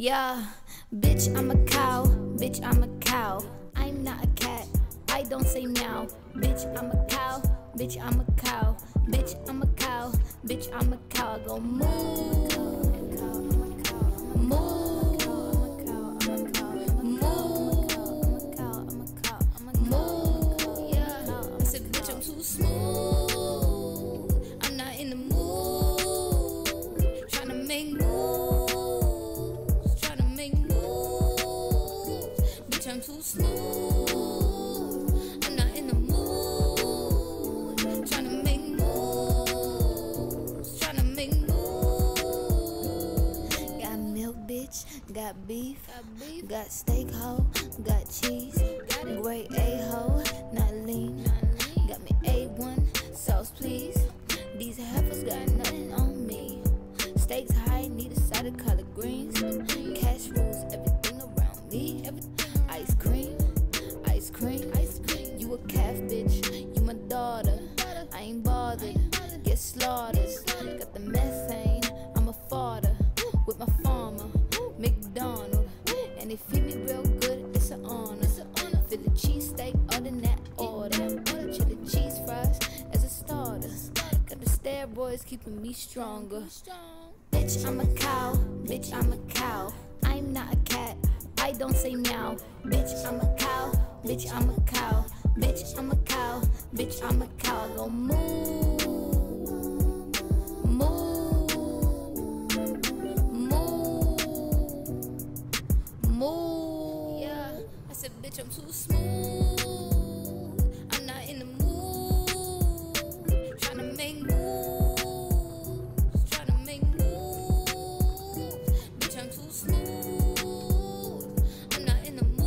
Yeah, bitch, I'm a cow. Bitch, I'm a cow. I'm not a cat. I don't say meow. Bitch, I'm a cow. Bitch, I'm a cow. Bitch, I'm a cow. Bitch, I'm a cow. Go. Moo. I'm too smooth. I'm not in the mood. Tryna make moves. Tryna make moves. Got milk, bitch. Got beef. Got steak, hoe. Got cheese. Great A hoe. Not lean. Got me A1. Sauce, please. These heifers got nothing on me. Stakes high, need a side of collard greens. Cash rules You bitch. You my daughter. I ain't bothered. Get slaughtered. Got the methane. I'm a fodder with my farmer, McDonald. And they feed me real good. It's an honor. Fill the cheesesteak, other than that order. Chili cheese fries as a starter. Got the steroids keeping me stronger. Bitch, I'm a cow. Bitch, I'm a cow. I'm not a cat. I don't say meow. Bitch, I'm a cow. Bitch, I'm a cow. Bitch, I'm a cow. Bitch, I'm a cow. Go move. Move. Move. Move. Yeah. I said, bitch, I'm too smooth. I'm not in the mood. Trying to make moves. Trying to make moves. Bitch, I'm too smooth. I'm not in the mood.